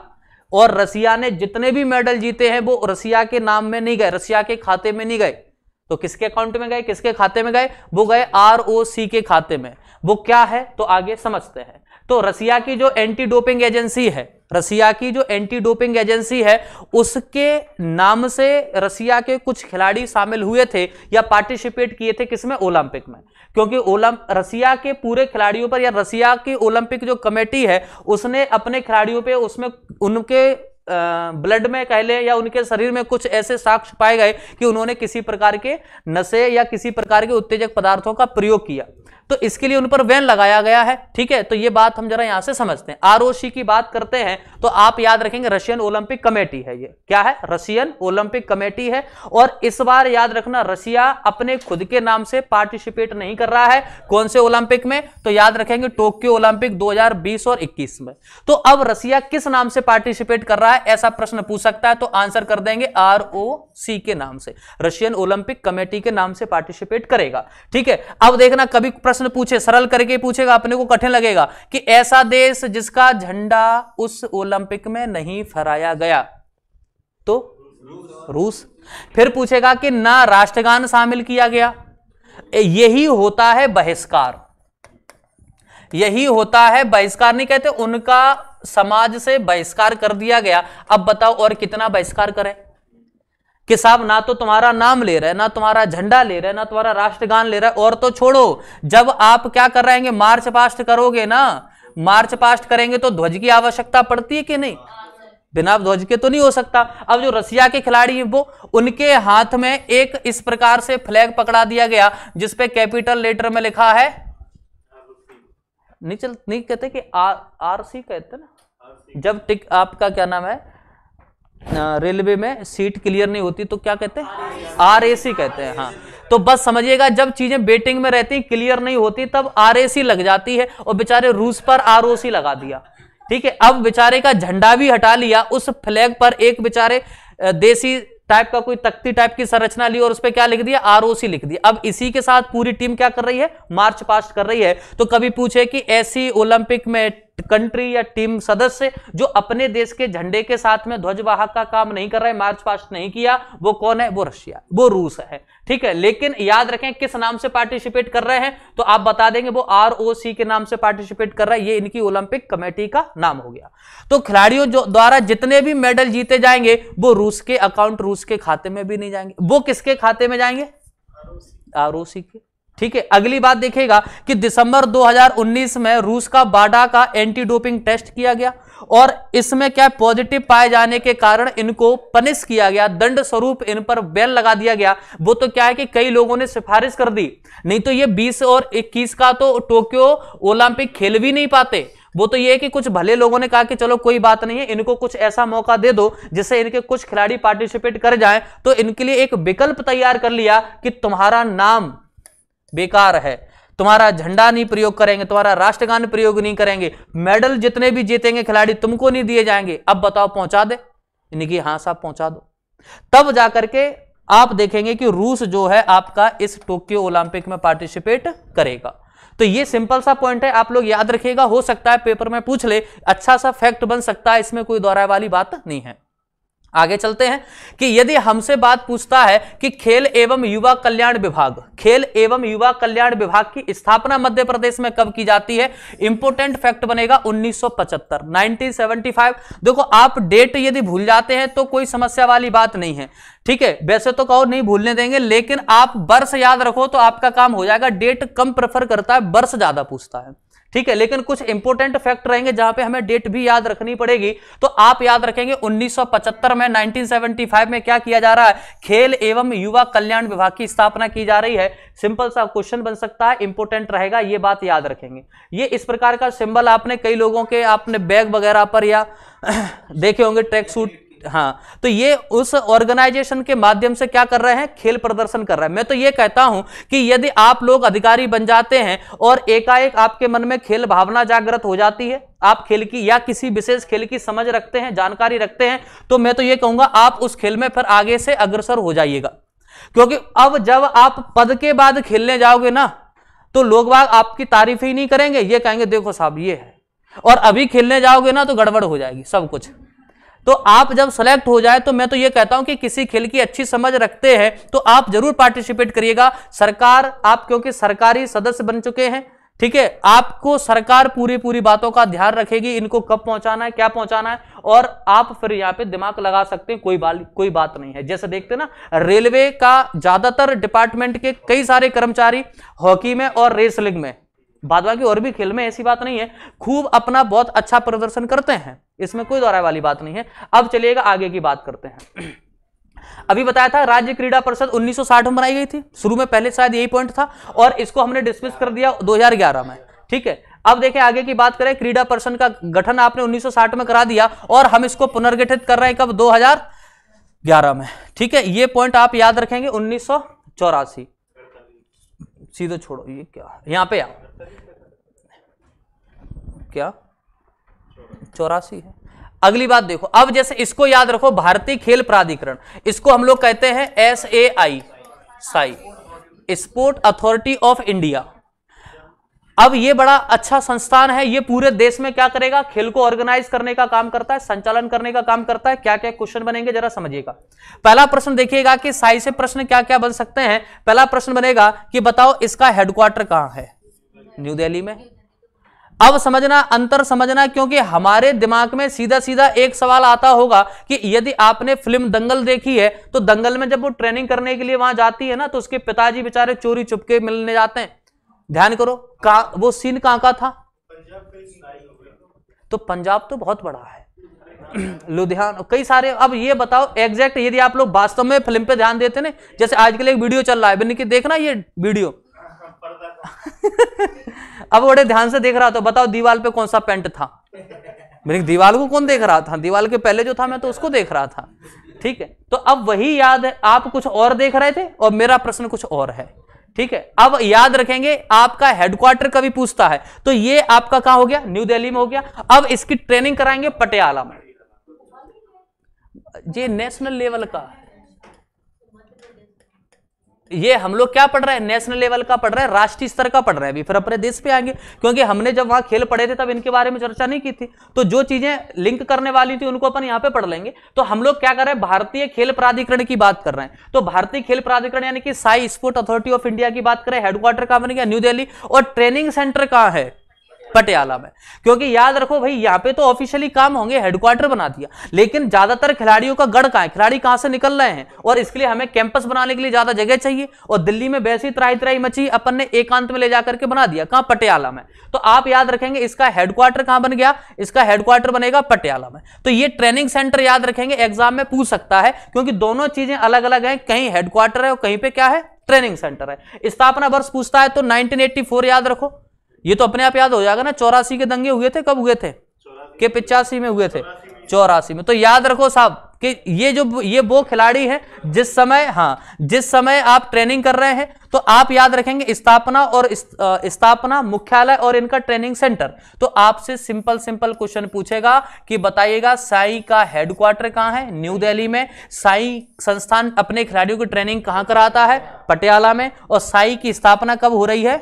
और रसिया ने जितने भी मेडल जीते हैं, वो रसिया के नाम में नहीं गए, रसिया के खाते में नहीं गए। तो किसके अकाउंट में गए, किसके खाते में गए? वो गए आर ओ सी के खाते में। वो क्या है? तो आगे समझते हैं। तो रसिया की जो एंटी डोपिंग एजेंसी है, रसिया की जो एंटी डोपिंग एजेंसी है, उसके नाम से रसिया के कुछ खिलाड़ी शामिल हुए थे या पार्टिसिपेट किए थे किसमें ओलंपिक में। क्योंकि ओलंप रसिया के पूरे खिलाड़ियों पर या रसिया की ओलंपिक जो कमेटी है, उसने अपने खिलाड़ियों पे उसमें उनके ब्लड में कह लें या उनके शरीर में कुछ ऐसे साक्ष्य पाए गए कि उन्होंने किसी प्रकार के नशे या किसी प्रकार के उत्तेजक पदार्थों का प्रयोग किया। तो इसके लिए उन पर वैन लगाया गया है, ठीक है? तो ये बात हम जरा यहाँ से समझते हैं। आरओसी की बात करते हैं तो आप याद रखेंगे रशियन ओलंपिक कमेटी है ये। क्या है? रशियन ओलंपिक कमेटी है, और इस बार याद रखना, रशिया अपने खुद के नाम से पार्टिसिपेट नहीं कर रहा है। कौन से ओलंपिक में? तो याद रखेंगे टोक्यो ओलंपिक 2020 और 21 में। तो अब रसिया किस नाम से पार्टिसिपेट कर रहा है, ऐसा प्रश्न पूछ सकता है तो आंसर कर देंगे आरओसी के नाम से। रशियन ओलंपिक कमेटी के नाम से पार्टिसिपेट करेगा, ठीक है? अब देखना, कभी प्रश्न प्रश्न पूछे, सरल करके पूछेगा, अपने को कठिन लगेगा कि ऐसा देश जिसका झंडा उस ओलंपिक में नहीं फहराया गया। तो रूस। फिर पूछेगा कि ना राष्ट्रगान शामिल किया गया। यही होता है बहिष्कार। यही होता है बहिष्कार, नहीं कहते उनका समाज से बहिष्कार कर दिया गया। अब बताओ और कितना बहिष्कार करें। कि साहब ना तो तुम्हारा नाम ले रहा है ना तुम्हारा झंडा ले रहा है ना तुम्हारा राष्ट्रगान ले रहा है और तो छोड़ो। जब आप क्या कर रहे हैं मार्च पास्ट करोगे ना मार्च पास्ट करेंगे तो ध्वज की आवश्यकता पड़ती है कि नहीं? बिना ध्वज के तो नहीं हो सकता। अब जो रसिया के खिलाड़ी हैं वो उनके हाथ में एक इस प्रकार से फ्लैग पकड़ा दिया गया जिसपे कैपिटल लेटर में लिखा है। नहीं चल नहीं कहते कि आर आर सी कहते ना? जब टिक आपका क्या नाम है? रेलवे में सीट क्लियर नहीं होती तो क्या कहते हैं? आर ए सी कहते हैं हाँ। तो बस समझिएगा, जब चीज़ें बेटिंग में रहती, क्लियर नहीं होती, तब आर ए सी लग जाती है और बेचारे रूस पर आर ओ सी लगा दिया। ठीक है, अब बेचारे का झंडा भी हटा लिया, उस फ्लैग पर एक बेचारे देसी टाइप का कोई तख्ती टाइप की संरचना ली और उस पर क्या लिख दिया? आरओसी लिख दिया। अब इसी के साथ पूरी टीम क्या कर रही है? मार्च पास्ट कर रही है। तो कभी पूछे कि ऐसी ओलंपिक में कंट्री या टीम सदस्य जो अपने देश के झंडे के साथ में ध्वजवाहक का काम नहीं कर रहे मार्च पास्ट नहीं किया, वो कौन है? वो रशिया, वो रूस है, ठीक है? लेकिन याद रखें किस नाम से पार्टिसिपेट कर रहे हैं? तो आप बता देंगे वो आरओसी के नाम से पार्टिसिपेट कर रहा है, ये इनकी ओलंपिक कमेटी का नाम हो गया। तो खिलाड़ियों जो द्वारा जितने भी मेडल जीते जाएँगे, वो रूस के अकाउंट रूस के खाते में भी नहीं जाएँगे। वो किसके खाते में जाएँगे? आर के। ठीक है, अगली बात देखेगा कि दिसंबर 2019 में रूस का बाडा का एंटी डोपिंग टेस्ट किया गया और इसमें क्या पॉजिटिव पाए जाने के कारण इनको पनिश किया गया, दंड स्वरूप इन पर बैन लगा दिया गया। वो तो क्या है कि कई लोगों ने सिफारिश कर दी, नहीं तो ये 20 और 21 का तो टोक्यो ओलंपिक खेल भी नहीं पाते। वो तो ये कि कुछ भले लोगों ने कहा कि चलो कोई बात नहीं है, इनको कुछ ऐसा मौका दे दो जिससे इनके कुछ खिलाड़ी पार्टिसिपेट कर जाएँ तो इनके लिए एक विकल्प तैयार कर लिया कि तुम्हारा नाम बेकार है। तुम्हारा झंडा नहीं प्रयोग करेंगे, तुम्हारा राष्ट्रगान प्रयोग नहीं करेंगे। मेडल जितने भी जीतेंगे खिलाड़ी, तुमको नहीं दिए जाएँगे। अब बताओ, पहुँचा दे। इनकी हाँ साहब, पहुँचा दो। तब जाकर के आप देखेंगे कि रूस जो है आपका इस टोक्यो ओलंपिक में पार्टिसिपेट करेगा। तो ये सिंपल सा पॉइंट है, आप लोग याद रखिएगा। हो सकता है पेपर में पूछ ले अच्छा सा फैक्ट बन सकता है, इसमें कोई दोहराए वाली बात नहीं है। आगे चलते हैं कि यदि हमसे बात पूछता है कि खेल एवं युवा कल्याण विभाग, खेल एवं युवा कल्याण विभाग की स्थापना मध्य प्रदेश में कब की जाती है? इंपोर्टेंट फैक्ट बनेगा 1975 1975 देखो, आप डेट यदि भूल जाते हैं तो कोई समस्या वाली बात नहीं है। ठीक है, वैसे तो कहो नहीं भूलने देंगे, लेकिन आप वर्ष याद रखो तो आपका काम हो जाएगा। डेट कम प्रेफर करता है वर्ष ज़्यादा पूछता है। ठीक है, लेकिन कुछ इंपोर्टेंट फैक्ट रहेंगे जहाँ पे हमें डेट भी याद रखनी पड़ेगी। तो आप याद रखेंगे 1975 में 1975 में क्या किया जा रहा है? खेल एवं युवा कल्याण विभाग की स्थापना की जा रही है। सिंपल सा क्वेश्चन बन सकता है इंपोर्टेंट रहेगा, ये बात याद रखेंगे। ये इस प्रकार का सिंबल आपने कई लोगों के, आपने बैग वगैरह पर या *clears throat* देखे होंगे ट्रैक सूट हाँ तो ये उस ऑर्गेनाइजेशन के माध्यम से क्या कर रहे हैं? खेल प्रदर्शन कर रहे हैं। मैं तो ये कहता हूँ कि यदि आप लोग अधिकारी बन जाते हैं और एकाएक आपके मन में खेल भावना जागृत हो जाती है, आप खेल की या किसी विशेष खेल की समझ रखते हैं, जानकारी रखते हैं तो मैं तो ये कहूँगा, आप उस खेल में फिर आगे से अग्रसर हो जाइएगा। क्योंकि अब जब आप पद के बाद खेलने जाओगे ना तो लोग बाग आपकी तारीफ़ ही नहीं करेंगे। ये कहेंगे, देखो साहब, ये है। और अभी खेलने जाओगे ना तो गड़बड़ हो जाएगी, सब कुछ। तो आप जब सेलेक्ट हो जाए तो मैं तो ये कहता हूँ कि किसी खेल की अच्छी समझ रखते हैं तो आप ज़रूर पार्टिसिपेट करिएगा। सरकार, आप क्योंकि सरकारी सदस्य बन चुके हैं, ठीक है, आपको सरकार पूरी पूरी बातों का ध्यान रखेगी, इनको कब पहुंचाना है, क्या पहुंचाना है, और आप फिर यहाँ पे दिमाग लगा सकते हैं, कोई बात कोई बात नहीं है। जैसे देखते ना, रेलवे का ज़्यादातर डिपार्टमेंट के कई सारे कर्मचारी, हॉकी में और रेसलिंग में बाद बाकी और भी खेल में ऐसी बात नहीं है। खूब अपना बहुत अच्छा प्रदर्शन करते हैं। इसमें कोई दोहराए वाली बात नहीं है। अब चलिएगा आगे की बात करते हैं। *clears throat* अभी बताया था राज्य क्रीड़ा परिषद 1960 में बनाई गई थी। शुरू में पहले शायद यही पॉइंट था और इसको हमने डिस्मिस कर दिया 2011 में। ठीक है? अब देखें आगे की बात करें। क्रीड़ा परिषद का गठन आपने 1960 में करा दिया और हम इसको पुनर्गठित कर रहे हैं कब? 2011 में। ठीक है? ये पॉइंट आप याद रखेंगे उन्नीस सीधे छोड़ो। ये क्या यहाँ पे आओ क्या? चौरासी है। अगली बात देखो, अब जैसे इसको याद रखो, भारतीय खेल प्राधिकरण, इसको हम लोग कहते हैं S A I SAI sport authority of India अब ये बड़ा अच्छा संस्थान है, ये पूरे देश में क्या करेगा? खेल को ऑर्गेनाइज करने का काम करता है, संचालन करने का काम करता है। क्या क्या क्वेश्चन बनेंगे, जरा समझिएगा। पहला प्रश्न देखिएगा कि साई से प्रश्न क्या क्या बन सकते हैं। पहला प्रश्न बनेगा कि बताओ इसका हेडक्वार्टर कहाँ है? न्यू दिल्ली में? अब समझना, अंतर समझना, क्योंकि हमारे दिमाग में सीधा सीधा एक सवाल आता होगा कि यदि आपने फ़िल्म दंगल देखी है तो दंगल में जब वो ट्रेनिंग करने के लिए वहाँ जाती है ना तो उसके पिताजी बेचारे चोरी चुपके मिलने जाते हैं। ध्यान करो, का, वो सीन कहाँ का था? तो पंजाब तो बहुत बड़ा है। *clears throat* लुधियाना, कई सारे, अब ये बताओ एग्जैक्ट यदि आप लोग वास्तव में फ़िल्म पे ध्यान देते ना, जैसे आज के लिए एक वीडियो चल रहा है देखना ये वीडियो। *laughs* अब बड़े ध्यान से देख रहा था, बताओ दीवाल पे कौन सा पेंट था? मेरी दीवाल को कौन देख रहा था? दीवाल के पहले जो था, मैं तो उसको देख रहा था। ठीक है? तो अब वही याद है, आप कुछ और देख रहे थे और मेरा प्रश्न कुछ और है। ठीक है? अब याद रखेंगे, आपका हेडक्वार्टर कभी पूछता है तो ये आपका कहाँ हो गया? न्यू दिल्ली में हो गया। अब इसकी ट्रेनिंग कराएँगे पटियाला में। ये नेशनल लेवल का। ये हम लोग क्या पढ़ रहे हैं? नेशनल लेवल का पढ़ रहे हैं, राष्ट्रीय स्तर का पढ़ रहे हैं। अभी फिर अपने देश पे आएँगे, क्योंकि हमने जब वहाँ खेल पढ़े थे तब इनके बारे में चर्चा नहीं की थी। तो जो चीज़ें लिंक करने वाली थी, उनको अपन यहाँ पे पढ़ लेंगे। तो हम लोग क्या कर रहे हैं? भारतीय खेल प्राधिकरण की बात कर रहे हैं। तो भारतीय खेल प्राधिकरण यानी कि SAI sport authority of India की बात करें हेडक्वार्टर कहाँ बन गया? न्यू दिल्ली और ट्रेनिंग सेंटर कहाँ है? पटियाला में। क्योंकि याद रखो भाई, यहाँ पे तो ऑफिशियली काम होंगे हेडक्वार्टर बना दिया। लेकिन ज़्यादातर खिलाड़ियों का गढ़ कहाँ है? खिलाड़ी कहाँ से निकल रहे हैं? और इसके लिए हमें कैंपस बनाने के लिए ज़्यादा जगह चाहिए। और दिल्ली में वैसी त्राई त्राई मची अपन ने एकांत में ले जाकर के बना दिया, कहाँ? पटियाला में। तो आप याद रखेंगे, इसका हेडक्वार्टर कहाँ बन गया? इसका हेडक्वार्टर बनेगा पटियाला में। तो ये ट्रेनिंग सेंटर याद रखेंगे एग्ज़ाम में पूछ सकता है, क्योंकि दोनों चीज़ें अलग अलग है। कहीं हेडक्वार्टर है और कहीं पे क्या है? ट्रेनिंग सेंटर है। स्थापना वर्ष पूछता है तो 1984 याद रखो। ये तो अपने आप याद हो जाएगा ना चौरासी के दंगे हुए थे कब हुए थे? के पिचासी में हुए थे? चौरासी में। तो याद रखो साहब कि ये जो ये वो खिलाड़ी है जिस समय हाँ जिस समय आप ट्रेनिंग कर रहे हैं तो आप याद रखेंगे स्थापना और स्थापना मुख्यालय और इनका ट्रेनिंग सेंटर तो आपसे सिंपल सिंपल क्वेश्चन पूछेगा कि बताइएगा साई का हेडक्वार्टर कहाँ है? न्यू दिल्ली में। साई संस्थान अपने खिलाड़ियों की ट्रेनिंग कहाँ कराता है? पटियाला में। और साई की स्थापना कब हो रही है?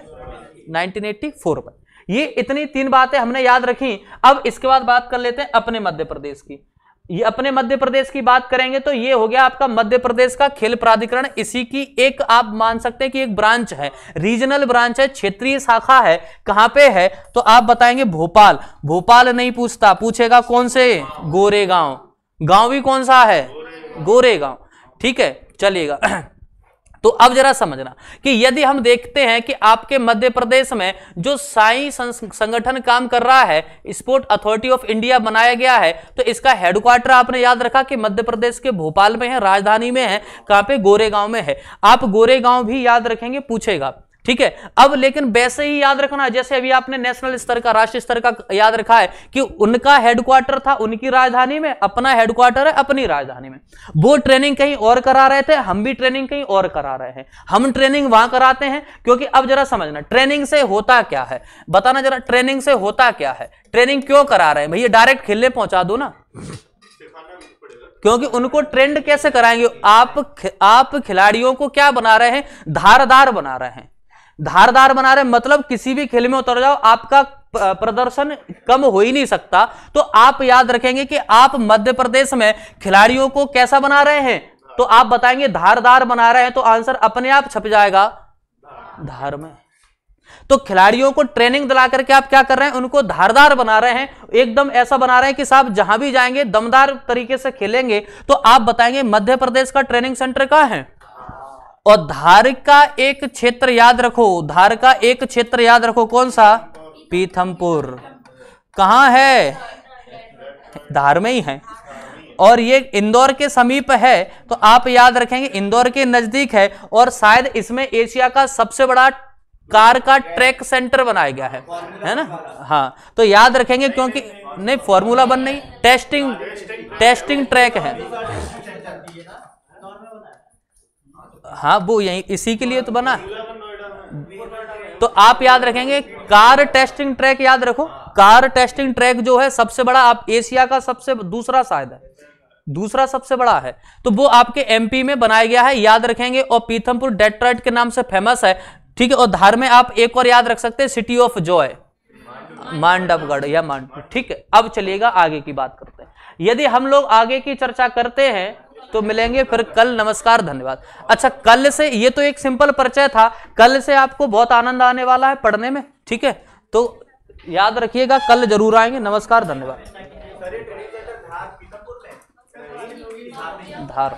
1984 में। ये इतनी तीन बातें हमने याद रखी। अब इसके बाद बात कर लेते हैं अपने मध्य प्रदेश की। ये अपने मध्य प्रदेश की बात करेंगे तो ये हो गया आपका मध्य प्रदेश का खेल प्राधिकरण। इसी की एक आप मान सकते हैं कि एक ब्रांच है। रीजनल ब्रांच है, क्षेत्रीय शाखा है। कहाँ पे है? तो आप बताएँगे भोपाल। भोपाल नहीं पूछता। पूछेगा कौन से? गोरेगांव। गाँव भी कौन सा है? गोरेगांव। ठीक है, चलिएगा। *clears throat* तो अब जरा समझना कि यदि हम देखते हैं कि आपके मध्य प्रदेश में जो साई संगठन काम कर रहा है, स्पोर्ट अथॉरिटी ऑफ़ इंडिया बनाया गया है तो इसका हेडक्वार्टर आपने याद रखा कि मध्य प्रदेश के भोपाल में है, राजधानी में है, कहाँ पे गोरेगांव में है? आप गोरेगांव भी याद रखेंगे, पूछेगा। ठीक है? अब लेकिन वैसे ही याद रखना, जैसे अभी आपने नेशनल स्तर का, राष्ट्रीय स्तर का याद रखा है कि उनका हेडक्वार्टर था उनकी राजधानी में, अपना हेडक्वार्टर है अपनी राजधानी में। वो ट्रेनिंग कहीं और करा रहे थे, हम भी ट्रेनिंग कहीं और करा रहे हैं। हम ट्रेनिंग वहाँ कराते हैं, क्योंकि अब जरा समझना ट्रेनिंग से होता क्या है? बताना जरा ट्रेनिंग से होता क्या है? ट्रेनिंग क्यों करा रहे हैं? भैया डायरेक्ट खेलने पहुँचा दो ना। क्योंकि उनको ट्रेंड कैसे कराएँगे? आप आप खिलाड़ियों को क्या बना रहे हैं? धारदार बना रहे हैं। धारदार बना रहे मतलब किसी भी खेल में उतर जाओ, आपका प्रदर्शन कम हो ही नहीं सकता। तो आप याद रखेंगे कि आप मध्य प्रदेश में खिलाड़ियों को कैसा बना रहे हैं? तो आप बताएँगे, धारदार बना रहे हैं तो आंसर अपने आप छप जाएगा। धार में। तो खिलाड़ियों को ट्रेनिंग दिला करके आप क्या कर रहे हैं? उनको धारदार बना रहे हैं। एकदम ऐसा बना रहे हैं कि साहब, जहाँ भी जाएँगे, दमदार तरीके से खेलेंगे तो आप बताएँगे, मध्य प्रदेश का ट्रेनिंग सेंटर कहाँ है? और धार का एक क्षेत्र याद रखो। धार का एक क्षेत्र याद रखो। कौन सा? पीथमपुर। कहाँ है? धार में ही है। और ये इंदौर के समीप है तो आप याद रखेंगे इंदौर के नज़दीक है और शायद इसमें एशिया का सबसे बड़ा कार का ट्रैक सेंटर बनाया गया है। है ना? हाँ तो याद रखेंगे क्योंकि नहीं, फॉर्मूला बन नहीं। टेस्टिंग टेस्टिंग ट्रैक है। हाँ वो यही, इसी के लिए तो बना तो आप याद रखेंगे, कार टेस्टिंग ट्रैक याद रखो। कार टेस्टिंग ट्रैक जो है, सबसे बड़ा आप एशिया का सबसे दूसरा शायद है। दूसरा सबसे बड़ा है। तो वो आपके एमपी में बनाया गया है, याद रखेंगे। और पीथमपुर डेट्रॉइट के नाम से फ़ेमस है। ठीक है, और धार में आप एक और याद रख सकते हैं सिटी ऑफ़ जॉय मांडवगढ़ या मांडव ठीक है, अब चलिएगा आगे की बात करते हैं। यदि हम लोग आगे की चर्चा करते हैं तो मिलेंगे फिर कल, नमस्कार, धन्यवाद। अच्छा कल से ये तो एक सिंपल परिचय था, कल से आपको बहुत आनंद आने वाला है पढ़ने में, ठीक है? तो याद रखिएगा, कल ज़रूर आएँगे, नमस्कार, धन्यवाद। धार।